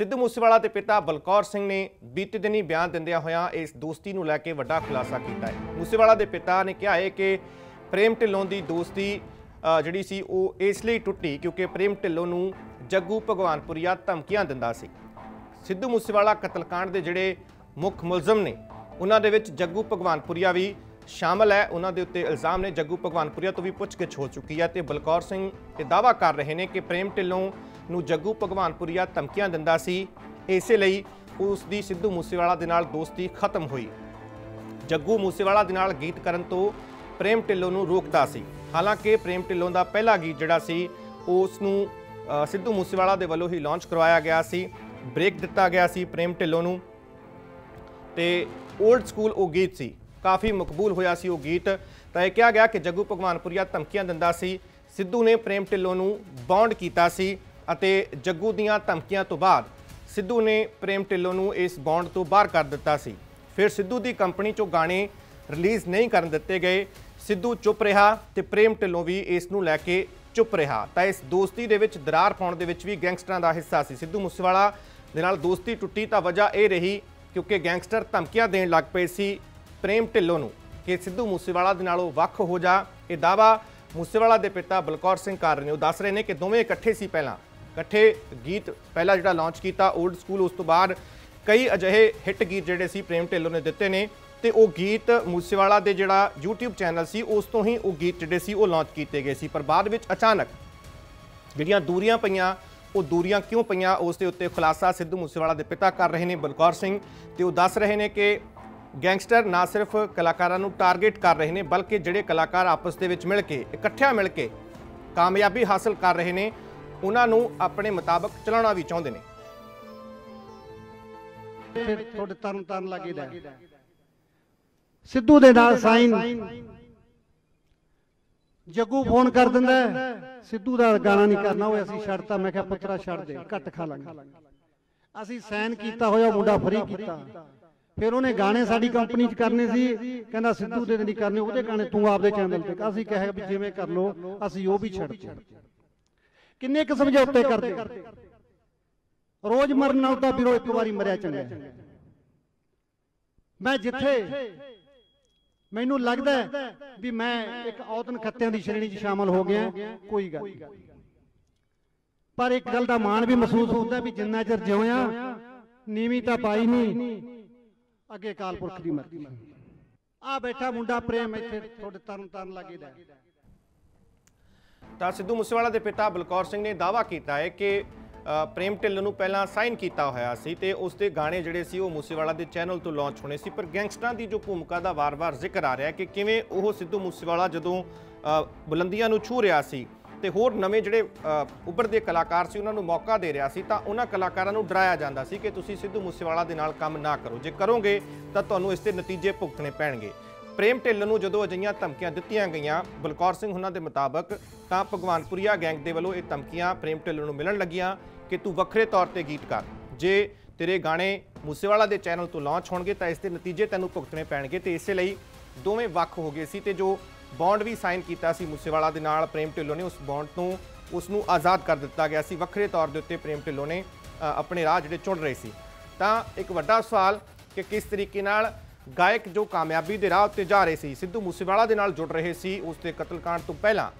ਸਿੱਧੂ ਮੂਸੇਵਾਲਾ ਦੇ ਪਿਤਾ ਬਲਕੌਰ ਸਿੰਘ ਨੇ ਬੀਤੇ ਦਿਨੀ ਬਿਆਨ ਦਿੰਦਿਆਂ ਹੋਇਆਂ ਇਸ ਦੋਸਤੀ ਨੂੰ ਲੈ ਕੇ ਵੱਡਾ ਖੁਲਾਸਾ ਕੀਤਾ ਹੈ। ਮੂਸੇਵਾਲਾ ਦੇ ਪਿਤਾ ਨੇ ਕਿਹਾ ਹੈ ਕਿ ਪ੍ਰੇਮ ਢਿੱਲੋਂ ਦੀ ਦੋਸਤੀ ਜਿਹੜੀ ਸੀ, ਉਹ ਇਸ ਲਈ ਟੁੱਟੀ ਕਿਉਂਕਿ ਪ੍ਰੇਮ ਢਿੱਲੋਂ ਨੂੰ ਜੱਗੂ ਭਗਵਾਨਪੁਰੀਆ ਧਮਕੀਆਂ ਦਿੰਦਾ ਸੀ। ਸਿੱਧੂ ਮੂਸੇਵਾਲਾ ਕਤਲकांड ਦੇ ਜਿਹੜੇ ਮੁੱਖ ਮੁਲਜ਼ਮ ਨੇ, ਉਹਨਾਂ ਦੇ ਵਿੱਚ ਜੱਗੂ ਭਗਵਾਨਪੁਰੀਆ ਵੀ ਸ਼ਾਮਲ ਹੈ। ਉਹਨਾਂ ਦੇ ਉੱਤੇ ਇਲਜ਼ਾਮ ਨੇ ਜੱਗੂ ਭਗਵਾਨਪੁਰੀਆ ਤੋਂ ਵੀ ਪੁੱਛਗਿੱਛ ਹੋ ਚੁੱਕੀ ਹੈ ਤੇ ਬਲਕੌਰ ਸਿੰਘ ਇਹ ਦਾਵਾ ਕਰ ਰਹੇ ਨੇ ਕਿ ਪ੍ਰੇਮ ਢਿੱਲੋਂ ਨੂੰ ਜੱਗੂ ਭਗਵਾਨਪੁਰੀਆ ਧਮਕੀਆਂ ਦਿੰਦਾ ਸੀ। ਇਸੇ ਲਈ ਉਸ ਦੀ ਸਿੱਧੂ ਮੂਸੇਵਾਲਾ ਦੇ ਨਾਲ ਦੋਸਤੀ ਖਤਮ ਹੋਈ। ਜੱਗੂ ਮੂਸੇਵਾਲਾ ਦੇ ਨਾਲ ਗੀਤ ਕਰਨ ਤੋਂ ਪ੍ਰੇਮ ਢਿੱਲੋਂ ਨੂੰ ਰੋਕਦਾ ਸੀ। ਹਾਲਾਂਕਿ ਪ੍ਰੇਮ ਢਿੱਲੋਂ ਦਾ ਪਹਿਲਾ ਗੀਤ ਜਿਹੜਾ ਸੀ, ਉਸ ਨੂੰ ਸਿੱਧੂ ਮੂਸੇਵਾਲਾ ਦੇ ਵੱਲੋਂ ਹੀ ਲਾਂਚ ਕਰਵਾਇਆ ਗਿਆ ਸੀ। ਬ੍ਰੇਕ ਦਿੱਤਾ ਗਿਆ ਸੀ ਪ੍ਰੇਮ ਢਿੱਲੋਂ ਨੂੰ। ਤੇ 올ਡ ਸਕੂਲ ਉਹ ਗੀਤ ਸੀ। ਕਾਫੀ ਮਕਬੂਲ ਹੋਇਆ ਸੀ ਉਹ ਗੀਤ। ਤਾਂ ਇਹ ਕਿਹਾ ਗਿਆ ਕਿ ਜੱਗੂ ਭਗਵਾਨਪੁਰੀਆ ਧਮਕੀਆਂ ਦਿੰਦਾ ਸੀ। ਸਿੱਧੂ ਨੇ ਪ੍ਰੇਮ ਢਿੱਲੋਂ ਨੂੰ ਬੌਂਡ ਕੀਤਾ ਸੀ। ਅਤੇ ਜੱਗੂ ਦੀਆਂ ਧਮਕੀਆਂ ਤੋਂ ਬਾਅਦ ਸਿੱਧੂ ਨੇ ਪ੍ਰੇਮ ਢਿੱਲੋਂ ਨੂੰ ਇਸ ਬੌਂਡ ਤੋਂ ਬਾਹਰ ਕਰ ਦਿੱਤਾ ਸੀ। ਫਿਰ ਸਿੱਧੂ ਦੀ ਕੰਪਨੀ ਚੋਂ ਗਾਣੇ ਰਿਲੀਜ਼ ਨਹੀਂ ਕਰਨ ਦਿੱਤੇ ਗਏ। ਸਿੱਧੂ ਚੁੱਪ ਰਿਹਾ ਤੇ ਪ੍ਰੇਮ ਢਿੱਲੋਂ ਵੀ ਇਸ ਨੂੰ ਲੈ ਕੇ ਚੁੱਪ ਰਿਹਾ। ਤਾਂ ਇਸ ਦੋਸਤੀ ਦੇ ਵਿੱਚ ਦਰਾਰ ਪਾਉਣ ਦੇ ਵਿੱਚ ਵੀ ਗੈਂਗਸਟਰਾਂ ਦਾ ਹਿੱਸਾ ਸੀ। ਸਿੱਧੂ ਮੂਸੇਵਾਲਾ ਦੇ ਨਾਲ ਦੋਸਤੀ ਟੁੱਟੀ ਤਾਂ ਵਜ੍ਹਾ ਇਹ ਰਹੀ ਕਿਉਂਕਿ ਗੈਂਗਸਟਰ ਧਮਕੀਆਂ ਦੇਣ ਲੱਗ ਪਏ ਸੀ ਪ੍ਰੇਮ ਢਿੱਲੋਂ ਨੂੰ ਕਿ ਸਿੱਧੂ ਮੂਸੇਵਾਲਾ ਦੇ ਨਾਲੋਂ ਵੱਖ ਹੋ ਜਾ। ਇਹ ਦਾਵਾ ਮੂਸੇਵਾਲਾ ਦੇ ਪਿਤਾ ਬਲਕੌਰ ਸਿੰਘ ਕਰ ਰਹੇ ਨੇ। ਉਹ ਦੱਸ ਰਹੇ ਨੇ ਕਿ ਦੋਵੇਂ ਇਕੱਠੇ ਸੀ ਪਹਿਲਾਂ। ਇਕੱਠੇ ਗੀਤ ਪਹਿਲਾ ਜਿਹੜਾ ਲਾਂਚ ਕੀਤਾ 올ਡ ਸਕੂਲ ਉਸ ਤੋਂ ਬਾਅਦ ਕਈ ਅਜਿਹੇ ਹਿੱਟ ਗੀਤ ਜਿਹੜੇ ਸੀ, ਪ੍ਰੇਮ ਢਿੱਲੋਂ ਨੇ ਦਿੱਤੇ ਨੇ ਤੇ ਉਹ ਗੀਤ ਮੂਸੇਵਾਲਾ ਦੇ ਜਿਹੜਾ YouTube ਚੈਨਲ ਸੀ, ਉਸ ਤੋਂ ਹੀ ਉਹ ਗੀਤ ਜਿਹੜੇ ਸੀ, ਉਹ ਲਾਂਚ ਕੀਤੇ ਗਏ ਸੀ। ਪਰ ਬਾਅਦ ਵਿੱਚ ਅਚਾਨਕ ਜਿਹੜੀਆਂ ਦੂਰੀਆਂ ਪਈਆਂ, ਉਹ ਦੂਰੀਆਂ ਕਿਉਂ ਪਈਆਂ, ਉਸ ਦੇ ਉੱਤੇ ਖੁਲਾਸਾ ਸਿੱਧੂ ਮੂਸੇਵਾਲਾ ਦੇ ਪਿਤਾ ਕਰ ਰਹੇ ਨੇ ਬਲਕੌਰ ਸਿੰਘ ਤੇ ਉਹ ਦੱਸ ਰਹੇ ਨੇ ਕਿ ਗੈਂਗਸਟਰ ਨਾ ਸਿਰਫ ਕਲਾਕਾਰਾਂ ਨੂੰ ਟਾਰਗੇਟ ਕਰ ਰਹੇ ਨੇ, ਬਲਕਿ ਜਿਹੜੇ ਕਲਾਕਾਰ ਆਪਸ ਦੇ ਵਿੱਚ ਮਿਲ ਕੇ, ਇਕੱਠਿਆਂ ਮਿਲ ਕੇ ਕਾਮਯਾਬੀ ਹਾਸਲ ਕਰ ਰਹੇ ਨੇ। ਉਹਨਾਂ ਨੂੰ ਆਪਣੇ ਮੁਤਾਬਕ ਚਲਾਉਣਾ ਵੀ ਚਾਹੁੰਦੇ ਨੇ। ਫਿਰ ਤੁਹਾਡੇ ਤਰਨ ਤਰਨ ਲੱਗੇ ਸਿੱਧੂ ਦੇ ਨਾਲ ਸਾਈਨ। ਜੱਗੂ ਫੋਨ ਕਰ ਦਿੰਦਾ ਸਿੱਧੂ ਦਾ ਗਾਣਾ ਨਹੀਂ ਕਰਨਾ ਉਹ ਅਸੀਂ ਛੱਡਤਾ ਮੈਂ ਕਿਹਾ, ਪੁੱਤਰਾ, ਛੱਡ ਦੇ, ਘੱਟ ਖਾ ਲਾਂਗੇ। ਅਸੀਂ ਸਾਈਨ ਕੀਤਾ ਹੋਇਆ ਮੁੰਡਾ ਫਰੀ ਕੀਤਾ। ਫਿਰ ਉਹਨੇ ਗਾਣੇ ਸਾਡੀ ਕੰਪਨੀ 'ਚ ਕਰਨੇ ਸੀ। ਕਹਿੰਦਾ, ਸਿੱਧੂ ਦੇ ਨਹੀਂ ਕਰਨੇ, ਉਹਦੇ ਗਾਣੇ ਤੂੰ ਆਪਦੇ ਚੈਨਲ ਤੇ ਅਸੀਂ ਕਿਹਾ ਵੀ ਜਿਵੇਂ ਕਰ ਲੋ ਅਸੀਂ ਉਹ ਵੀ ਛੱਡਤੇ ਕਿੰਨੇ ਕੁ ਸਮਝੌਤੇ ਕਰਦੇ ਰੋਜ਼ ਮਰਨ ਨਾਲ ਤਾਂ ਵੀਰੋ ਇੱਕ ਵਾਰੀ ਮਰਿਆ ਚੰਗਾ। ਮੈਂ ਜਿੱਥੇ ਮੈਨੂੰ ਲੱਗਦਾ ਵੀ ਮੈਂ ਇੱਕ ਔਤਨ ਖੱਤਿਆਂ ਦੀ ਸ਼੍ਰੇਣੀ 'ਚ ਸ਼ਾਮਲ ਹੋ ਗਿਆ ਕੋਈ ਗੱਲ। ਪਰ ਇੱਕ ਗੱਲ ਦਾ ਮਾਣ ਵੀ ਮਹਿਸੂਸ ਹੁੰਦਾ ਵੀ ਜਿੰਨਾ ਚਿਰ ਜਿਉਇਆ ਨੀਵੀਂ ਤਾਂ ਪਾਈ ਨਹੀਂ ਅੱਗੇ ਕਾਲ ਪੁਰਖ ਦੀ ਮਰਜ਼ੀ ਆ ਬੈਠਾ ਮੁੰਡਾ ਪ੍ਰੇਮ ਇੱਥੇ ਤੁਹਾਡੇ ਤਰਨ ਤਰਨ ਲੱਗੇ ਦਾ। ਤਾਂ ਸਿੱਧੂ ਮੂਸੇਵਾਲਾ ਦੇ ਪਿਤਾ ਬਲਕੌਰ ਸਿੰਘ ਨੇ ਦਾਵਾ ਕੀਤਾ ਹੈ ਕਿ ਪ੍ਰੇਮ ਢਿੱਲ ਨੂੰ ਪਹਿਲਾਂ ਸਾਈਨ ਕੀਤਾ ਹੋਇਆ ਸੀ ਤੇ ਉਸ ਦੇ ਗਾਣੇ ਜਿਹੜੇ ਸੀ ਉਹ ਮੂਸੇਵਾਲਾ ਦੇ ਚੈਨਲ ਤੋਂ ਲਾਂਚ ਹੋਣੇ ਸੀ। ਪਰ ਗੈਂਗਸਟਰਾਂ ਦੀ ਜੋ ਭੂਮਿਕਾ ਦਾ ਵਾਰ-ਵਾਰ ਜ਼ਿਕਰ ਆ ਰਿਹਾ ਹੈ ਕਿ ਕਿਵੇਂ ਉਹ ਸਿੱਧੂ ਮੂਸੇਵਾਲਾ ਜਦੋਂ ਬੁਲੰਦੀਆਂ ਨੂੰ ਛੂ ਰਿਹਾ ਸੀ ਤੇ ਹੋਰ ਨਵੇਂ ਜਿਹੜੇ ਅ, ਉੱਭਰਦੇ ਕਲਾਕਾਰ ਸੀ ਉਹਨਾਂ ਨੂੰ ਮੌਕਾ ਦੇ ਰਿਹਾ ਸੀ ਤਾਂ ਉਹਨਾਂ ਕਲਾਕਾਰਾਂ ਨੂੰ ਡਰਾਇਆ ਜਾਂਦਾ ਸੀ ਕਿ ਤੁਸੀਂ ਸਿੱਧੂ ਮੂਸੇਵਾਲਾ ਦੇ ਨਾਲ ਕੰਮ ਨਾ ਕਰੋ। ਜੇ ਕਰੋਗੇ ਤਾਂ ਤੁਹਾਨੂੰ ਇਸ ਦੇ ਨਤੀਜੇ ਭੁਗਤਣੇ ਪੈਣਗੇ। ਪ੍ਰੇਮ ਢਿੱਲੋਂ ਨੂੰ ਜਦੋਂ ਅਜਿਹੀਆਂ ਧਮਕੀਆਂ ਦਿੱਤੀਆਂ ਗਈਆਂ ਬਲਕੌਰ ਸਿੰਘ ਉਹਨਾਂ ਦੇ ਮੁਤਾਬਕ, ਤਾਂ ਭਗਵਾਨਪੁਰੀਆ ਗੈਂਗ ਦੇ ਵੱਲੋਂ ਇਹ ਧਮਕੀਆਂ ਪ੍ਰੇਮ ਢਿੱਲੋਂ ਨੂੰ ਮਿਲਣ ਲੱਗੀਆਂ ਕਿ ਤੂੰ ਵੱਖਰੇ ਤੌਰ ਤੇ ਗੀਤ ਕਰ ਜੇ ਤੇਰੇ ਗਾਣੇ ਮੂਸੇਵਾਲਾ ਦੇ ਚੈਨਲ ਤੋਂ ਲਾਂਚ ਹੋਣਗੇ, ਤਾਂ ਇਸ ਦੇ ਨਤੀਜੇ ਤੈਨੂੰ ਭੁਗਤਣੇ ਪੈਣਗੇ ਤੇ ਇਸੇ ਲਈ ਦੋਵੇਂ ਵੱਖ ਹੋ ਗਏ ਸੀ ਤੇ ਜੋ ਬੌਂਡ ਵੀ ਸਾਈਨ ਕੀਤਾ ਸੀ ਮੂਸੇਵਾਲਾ ਦੇ ਨਾਲ, ਪ੍ਰੇਮ ਢਿੱਲੋਂ ਨੇ ਉਸ ਬੌਂਡ ਤੋਂ ਉਸ ਨੂੰ ਆਜ਼ਾਦ ਕਰ ਦਿੱਤਾ ਗਿਆ ਸੀ। ਵੱਖਰੇ ਤੌਰ ਦੇ ਉੱਤੇ ਪ੍ਰੇਮ ਢਿੱਲੋਂ ਨੇ ਆਪਣੇ ਰਾਹ ਜਿਹੜੇ ਚੁਣ ਰਹੇ ਸੀ। ਤਾਂ ਇੱਕ ਵੱਡਾ ਸਵਾਲ ਕਿ ਕਿਸ ਤਰੀਕੇ ਨਾਲ ਗਾਇਕ ਜੋ ਕਾਮਯਾਬੀ ਦੇ ਰਾਹ ਉੱਤੇ ਜਾ ਰਹੇ ਸੀ, ਸਿੱਧੂ ਮੂਸੇਵਾਲਾ ਦੇ ਨਾਲ ਜੁੜ ਰਹੇ ਸੀ, ਉਸ ਦੇ ਕਤਲकांड ਤੋਂ ਪਹਿਲਾਂ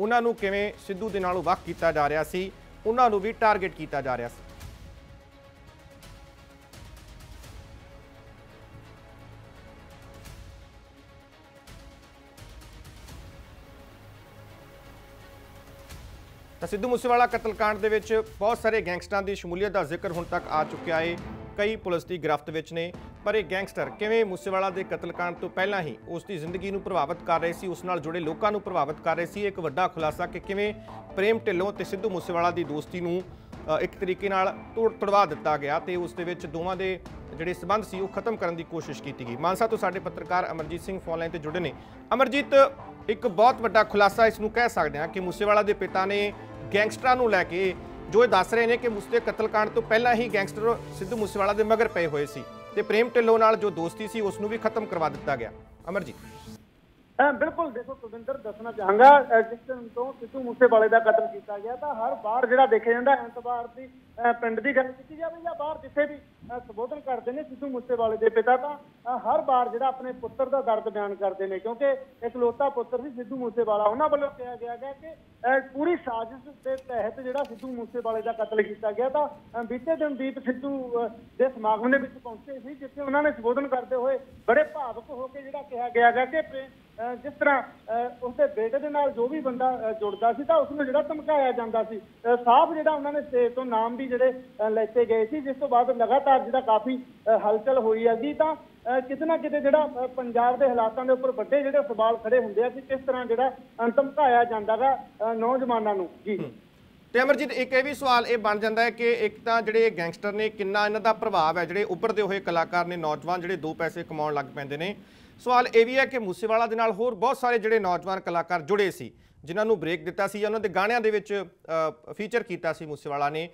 ਉਹਨਾਂ ਨੂੰ ਕਿਵੇਂ ਸਿੱਧੂ ਦੇ ਨਾਲੋਂ ਵੱਖ ਕੀਤਾ ਜਾ ਰਿਹਾ ਸੀ, ਉਹਨਾਂ ਨੂੰ ਵੀ ਟਾਰਗੇਟ ਕੀਤਾ ਜਾ ਰਿਹਾ ਸੀ। ਤਾਂ ਸਿੱਧੂ ਮੂਸੇਵਾਲਾ ਕਤਲकांड ਦੇ ਵਿੱਚ ਬਹੁਤ ਸਾਰੇ ਗੈਂਗਸਟਰਾਂ ਦੀ ਸ਼ਮੂਲੀਅਤ ਦਾ ਜ਼ਿਕਰ ਹੁਣ ਤੱਕ ਆ ਚੁੱਕਿਆ ਹੈ ਕਈ ਪੁਲਿਸ ਦੀ ਗ੍ਰਿਫਤ ਵਿੱਚ ਨੇ, ਪਰ ਇਹ ਗੈਂਗਸਟਰ ਕਿਵੇਂ ਮੂਸੇਵਾਲਾ ਦੇ ਕਤਲकांड ਤੋਂ ਪਹਿਲਾਂ ਹੀ ਉਸ ਦੀ ਜ਼ਿੰਦਗੀ ਨੂੰ ਪ੍ਰਭਾਵਿਤ ਕਰ ਰਹੇ ਸੀ, ਉਸ ਨਾਲ ਜੁੜੇ ਲੋਕਾਂ ਨੂੰ ਪ੍ਰਭਾਵਿਤ ਕਰ ਰਹੇ ਸੀ ਇੱਕ ਵੱਡਾ ਖੁਲਾਸਾ ਕਿ ਕਿਵੇਂ ਪ੍ਰੇਮ ਢਿੱਲੋਂ ਤੇ ਸਿੱਧੂ ਮੂਸੇਵਾਲਾ ਦੀ ਦੋਸਤੀ ਨੂੰ ਇੱਕ ਤਰੀਕੇ ਨਾਲ ਤੋੜ ਤੜਵਾ ਦਿੱਤਾ ਗਿਆ ਤੇ ਉਸ ਦੇ ਵਿੱਚ ਦੋਵਾਂ ਦੇ ਜਿਹੜੇ ਸਬੰਧ ਸੀ, ਉਹ ਖਤਮ ਕਰਨ ਦੀ ਕੋਸ਼ਿਸ਼ ਕੀਤੀ ਗਈ। ਮਾਨਸਾ ਤੋਂ ਸਾਡੇ ਪੱਤਰਕਾਰ ਅਮਰਜੀਤ ਸਿੰਘ ਫੋਨ ਲਾਈਨ ਤੇ ਜੁੜੇ ਨੇ। ਅਮਰਜੀਤ, ਇੱਕ ਬਹੁਤ ਵੱਡਾ ਖੁਲਾਸਾ ਇਸ ਨੂੰ ਕਹਿ ਸਕਦੇ ਹਾਂ ਕਿ ਮੂਸੇਵਾਲਾ ਦੇ ਪਿਤਾ ਨੇ ਗੈਂਗਸਟਰਾਂ ਨੂੰ ਲੈ ਕੇ ਜੋ ਇਹ ਦੱਸ ਰਹੇ ਨੇ ਕਿ ਮੁਸਤੇ ਕਤਲकांड ਤੋਂ ਪਹਿਲਾਂ ਹੀ ਗੈਂਗਸਟਰ ਸਿੱਧੂ ਮੂਸੇਵਾਲਾ ਦੇ ਮਗਰ ਪਏ ਹੋਏ ਸੀ ਤੇ ਪ੍ਰੇਮ ਢਿੱਲੋਂ ਨਾਲ ਜੋ ਦੋਸਤੀ ਸੀ, ਉਸ ਨੂੰ ਵੀ ਖਤਮ ਕਰਵਾ ਦਿੱਤਾ ਗਿਆ। ਅਮਰਜੀਤ। ਬਿਲਕੁਲ, ਦੇਖੋ ਕੁਲਵਿੰਦਰ, ਦੱਸਣਾ ਚਾਹਾਂਗਾ ਜਿਸ ਦਿਨ ਤੋਂ ਸਿੱਧੂ ਮੂਸੇਵਾਲੇ ਦਾ ਕਤਲ ਕੀਤਾ ਗਿਆ, ਤਾਂ ਹਰ ਬਾਰ ਜਿਹੜਾ ਦੇਖਿਆ ਜਾਂਦਾ, ਐਤਵਾਰ ਦੀ ਪਿੰਡ ਦੀ ਗੱਲ ਕੀਤੀ ਜਾਵੇ ਜਾਂ ਬਾਹਰ ਜਿੱਥੇ ਵੀ ਸੰਬੋਧਨ ਕਰਦੇ ਨੇ ਸਿੱਧੂ ਮੂਸੇਵਾਲੇ ਦੇ ਪਿਤਾ, ਤਾਂ ਹਰ ਬਾਰ ਜਿਹੜਾ ਆਪਣੇ ਪੁੱਤਰ ਦਾ ਦਰਦ ਬਿਆਨ ਕਰਦੇ ਨੇ, ਕਿਉਂਕਿ ਇਕਲੌਤਾ ਪੁੱਤਰ ਸੀ ਸਿੱਧੂ ਮੂਸੇਵਾਲਾ, ਉਹਨਾਂ ਵੱਲੋਂ ਕਿਹਾ ਗਿਆ ਗਿਆ ਕਿ ਪੂਰੀ ਸਾਜ਼ਿਸ਼ ਦੇ ਤਹਿਤ ਜਿਹੜਾ ਸਿੱਧੂ ਮੂਸੇਵਾਲੇ ਦਾ ਕਤਲ ਕੀਤਾ ਗਿਆ, ਤਾਂ ਬੀਤੇ ਦਿਨ ਦੀਪ ਸਿੱਧੂ ਦੇ ਸਮਾਗਮ ਦੇ ਵਿੱਚ ਪਹੁੰਚੇ ਸੀ, ਜਿੱਥੇ ਉਹਨਾਂ ਨੇ ਸੰਬੋਧਨ ਕਰਦੇ ਹੋਏ ਬੜੇ ਭਾਵੁਕ ਹੋ ਕੇ ਜਿਹੜਾ ਕਿਹਾ ਗਿਆ ਹੈ ਕਿ ਜਿਸ ਤਰ੍ਹਾਂ ਉਸਦੇ ਬੇਟੇ ਦੇ ਨਾਲ ਜੋ ਵੀ ਬੰਦਾ ਜੁੜਦਾ ਸੀ ਤਾਂ ਉਸ ਨੂੰ ਜਿਹੜਾ ਧਮਕਾਇਆ ਜਾਂਦਾ ਸੀ। ਸਾਫ਼ ਜਿਹੜਾ ਉਹਨਾਂ ਨੇ ਸਟੇਜ ਤੋਂ ਨਾਮ ਵੀ ਜਿਹੜੇ ਲੈਤੇ ਗਏ ਸੀ, ਜਿਸ ਤੋਂ ਬਾਅਦ ਲਗਾਤਾਰ ਜਿਹੜਾ ਕਾਫੀ ਹਲਚਲ ਹੋਈ ਹੈਗੀ ਤਾਂ ਕਿਤੇ ਨਾ ਕਿਤੇ ਜਿਹੜਾ ਪੰਜਾਬ ਦੇ ਹਾਲਾਤਾਂ ਦੇ ਉੱਪਰ ਵੱਡੇ ਜਿਹੜੇ ਸਵਾਲ ਖੜੇ ਹੁੰਦੇ ਆ ਕਿ ਕਿਸ ਤਰ੍ਹਾਂ ਜਿਹੜਾ ਧਮਕਾਇਆ ਜਾਂਦਾਗਾ ਅਹ ਨੌਜਵਾਨਾਂ ਨੂੰ। ਜੀ। ਤੇ ਅਮਰਜੀਤ, ਇੱਕ ਇਹ ਵੀ ਸਵਾਲ ਇਹ ਬਣ ਜਾਂਦਾ ਹੈ ਕਿ ਇੱਕ ਤਾਂ ਜਿਹੜੇ ਗੈਂਗਸਟਰ ਨੇ ਕਿੰਨਾ ਇਹਨਾਂ ਦਾ ਪ੍ਰਭਾਵ ਹੈ, ਜਿਹੜੇ ਉੱਭਰਦੇ ਹੋਏ ਕਲਾਕਾਰ ਨੇ, ਨੌਜਵਾਨ ਜਿਹੜੇ ਦੋ ਪੈਸੇ ਕਮਾਉਣ ਲੱਗ ਪੈਂਦੇ ਨੇ। ਸਵਾਲ ਇਹ ਵੀ ਹੈ ਕਿ ਮੂਸੇਵਾਲਾ ਦੇ ਨਾਲ ਹੋਰ ਬਹੁਤ ਸਾਰੇ ਜਿਹੜੇ ਨੌਜਵਾਨ ਕਲਾਕਾਰ ਜੁੜੇ ਸੀ, ਜਿਨ੍ਹਾਂ ਨੂੰ ਬ੍ਰੇਕ ਦਿੱਤਾ ਸੀ ਜਾਂ ਉਹਨਾਂ ਦੇ ਗਾਣਿਆਂ ਦੇ ਵਿੱਚ ਫੀਚਰ ਕੀਤਾ ਸੀ ਮੂਸੇਵਾਲਾ ਨੇ,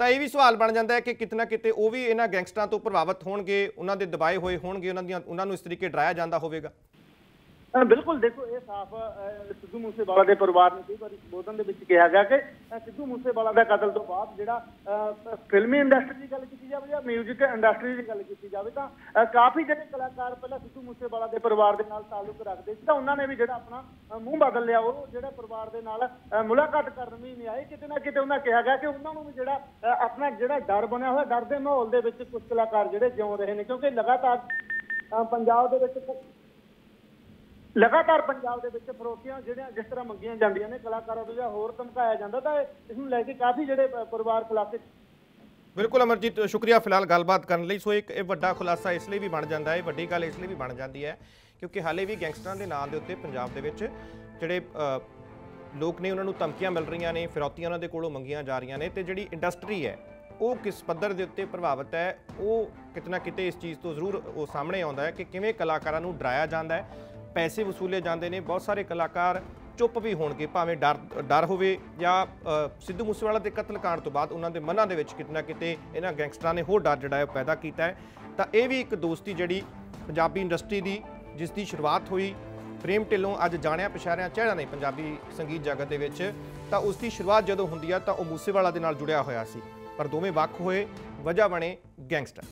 ਤਾਂ ਇਹ ਵੀ ਸਵਾਲ ਬਣ ਜਾਂਦਾ ਹੈ ਕਿ ਕਿਤਨਾ ਕਿਤੇ ਉਹ ਵੀ ਇਹਨਾਂ ਗੈਂਗਸਟਰਾਂ ਤੋਂ ਪ੍ਰਭਾਵਿਤ ਹੋਣਗੇ, ਉਹਨਾਂ ਦੇ ਦਬਾਏ ਹੋਏ ਹੋਣਗੇ, ਉਹਨਾਂ ਦੀਆਂ, ਉਹਨਾਂ ਨੂੰ ਇਸ ਤਰੀਕੇ ਡਰਾਇਆ ਜਾਂਦਾ ਹੋਵੇਗਾ। ਬਿਲਕੁਲ ਦੇਖੋ ਇਹ ਸਾਫ਼ ਸਿੱਧੂ ਮੂਸੇਵਾਲਾ ਦੇ ਪਰਿਵਾਰ ਨੇ ਕਈ ਵਾਰੀ ਸੰਬੋਧਨ ਦੇ ਵਿੱਚ ਕਿਹਾ ਗਿਆ ਕਿ ਸਿੱਧੂ ਮੂਸੇਵਾਲਾ ਦਾ ਕਤਲ ਤੋਂ ਬਾਅਦ ਜਿਹੜਾ ਫਿਲਮੀ ਇੰਡਸਟਰੀ ਦੀ ਗੱਲ ਕੀਤੀ ਜਾਵੇ ਜਾਂ 뮤직 ਇੰਡਸਟਰੀ ਦੀ ਗੱਲ ਕੀਤੀ ਜਾਵੇ ਤਾਂ ਕਾਫੀ ਜਿਹੜੇ ਕਲਾਕਾਰ ਪਹਿਲਾਂ ਸਿੱਧੂ ਮੂਸੇਵਾਲਾ ਦੇ ਪਰਿਵਾਰ ਦੇ ਨਾਲ ਤਾਲੁਕ ਰੱਖਦੇ ਸੀ ਤਾਂ ਉਹਨਾਂ ਨੇ ਵੀ ਜਿਹੜਾ ਆਪਣਾ ਮੂੰਹ ਬਦਲ ਲਿਆ। ਉਹ ਜਿਹੜਾ ਪਰਿਵਾਰ ਦੇ ਨਾਲ ਮੁਲਾਕਾਤ ਕਰਨ ਵੀ ਨਹੀਂ ਆਏ। ਕਿਤੇ ਨਾ ਕਿਤੇ ਉਹਨਾਂ ਕਿਹਾ ਗਿਆ ਕਿ ਉਹਨਾਂ ਨੂੰ ਵੀ ਜਿਹੜਾ ਆਪਣਾ ਜਿਹੜਾ ਡਰ ਬਣਿਆ ਹੋਇਆ ਡਰ ਦੇ ਮਾਹੌਲ ਦੇ ਵਿੱਚ ਕੁਝ ਕਲਾਕਾਰ ਜਿਹੜੇ ਜਿਉਂ ਰਹੇ ਨੇ ਕਿਉਂਕਿ ਲਗਾਤਾਰ ਅਹ, ਪੰਜਾਬ ਦੇ ਵਿੱਚ ਲਗਾਤਾਰ ਪੰਜਾਬ ਦੇ ਵਿੱਚ ਫਰੋਤੀਆਂ ਜਿਹੜੀਆਂ ਜਿਸ ਤਰ੍ਹਾਂ ਮੰਗੀਆਂ ਜਾਂਦੀਆਂ ਨੇ ਕਲਾਕਾਰਾਂ ਤੋਂ ਜਾਂ ਹੋਰ ਧਮਕਾਇਆ ਜਾਂਦਾ, ਤਾਂ ਇਸ ਨੂੰ ਲੈ ਕੇ ਕਾਫੀ ਜਿਹੜੇ ਪਰਿਵਾਰ ਖਿਲਾਫ ਬਿਲਕੁਲ ਅਮਰਜੀਤ, ਸ਼ੁਕਰੀਆ ਫਿਲਹਾਲ ਗੱਲਬਾਤ ਕਰਨ ਲਈ। ਸੋ ਇੱਕ ਇਹ ਵੱਡਾ ਖੁਲਾਸਾ ਇਸ ਲਈ ਵੀ ਬਣ ਜਾਂਦਾ ਹੈ ਵੱਡੀ ਗੱਲ ਇਸ ਲਈ ਵੀ ਬਣ ਜਾਂਦੀ ਹੈ, ਕਿਉਂਕਿ ਹਾਲੇ ਵੀ ਗੈਂਗਸਟਰਾਂ ਦੇ ਨਾਂ ਦੇ ਉੱਤੇ ਪੰਜਾਬ ਦੇ ਵਿੱਚ ਜਿਹੜੇ ਲੋਕ ਨੇ ਉਹਨਾਂ ਨੂੰ ਧਮਕੀਆਂ ਮਿਲ ਰਹੀਆਂ ਨੇ, ਫਿਰੌਤੀਆਂ ਉਹਨਾਂ ਦੇ ਕੋਲੋਂ ਮੰਗੀਆਂ ਜਾ ਰਹੀਆਂ ਨੇ, ਤੇ ਜਿਹੜੀ ਇੰਡਸਟਰੀ ਹੈ, ਉਹ ਕਿਸ ਪੱਧਰ ਦੇ ਉੱਤੇ ਪ੍ਰਭਾਵਿਤ ਹੈ, ਉਹ ਕਿਤਨਾ ਕਿਤੇ ਇਸ ਚੀਜ਼ ਤੋਂ ਜ਼ਰੂਰ ਉਹ ਸਾਹਮਣੇ ਆਉਂਦਾ ਹੈ ਕਿ ਕਿਵੇਂ ਕਲਾਕਾਰਾਂ ਨੂੰ ਡਰਾਇਆ ਜਾਂਦਾ ਹੈ ਪੈਸੇ ਵਸੂਲੇ ਜਾਂਦੇ ਨੇ, ਬਹੁਤ ਸਾਰੇ ਕਲਾਕਾਰ ਚੁੱਪ ਵੀ ਹੋਣਗੇ, ਭਾਵੇਂ ਡਰ ਡਰ ਹੋਵੇ ਜਾਂ ਸਿੱਧੂ ਮੂਸੇਵਾਲਾ ਦੇ ਕਤਲ ਕਾਂਡ ਤੋਂ ਬਾਅਦ ਉਹਨਾਂ ਦੇ ਮਨਾਂ ਦੇ ਵਿੱਚ ਕਿਤਨਾ ਕਿਤੇ ਇਹਨਾਂ ਗੈਂਗਸਟਰਾਂ ਨੇ ਹੋਰ ਡਰ ਜਿਹੜਾ ਹੈ ਉਹ ਪੈਦਾ ਕੀਤਾ ਹੈ। ਤਾਂ ਇਹ ਵੀ ਇੱਕ ਦੋਸਤੀ ਜਿਹੜੀ ਪੰਜਾਬੀ ਇੰਡਸਟਰੀ ਦੀ, ਜਿਸ ਦੀ ਸ਼ੁਰੂਆਤ ਹੋਈ, ਪ੍ਰੇਮ ਢਿੱਲੋਂ ਅੱਜ ਜਾਣਿਆ ਪਛਾਣਿਆ ਚਿਹਰਾ ਨਹੀਂ, ਪੰਜਾਬੀ ਸੰਗੀਤ ਜਗਤ ਦੇ ਵਿੱਚ। ਤਾਂ ਉਸ ਦੀ ਸ਼ੁਰੂਆਤ ਜਦੋਂ ਹੁੰਦੀ ਆ ਤਾਂ ਉਹ ਮੂਸੇਵਾਲਾ ਦੇ ਨਾਲ ਜੁੜਿਆ ਹੋਇਆ ਸੀ, ਪਰ ਦੋਵੇਂ ਵੱਖ ਹੋਏ, ਵਜ੍ਹਾ ਬਣੇ ਗੈਂਗਸਟਰ।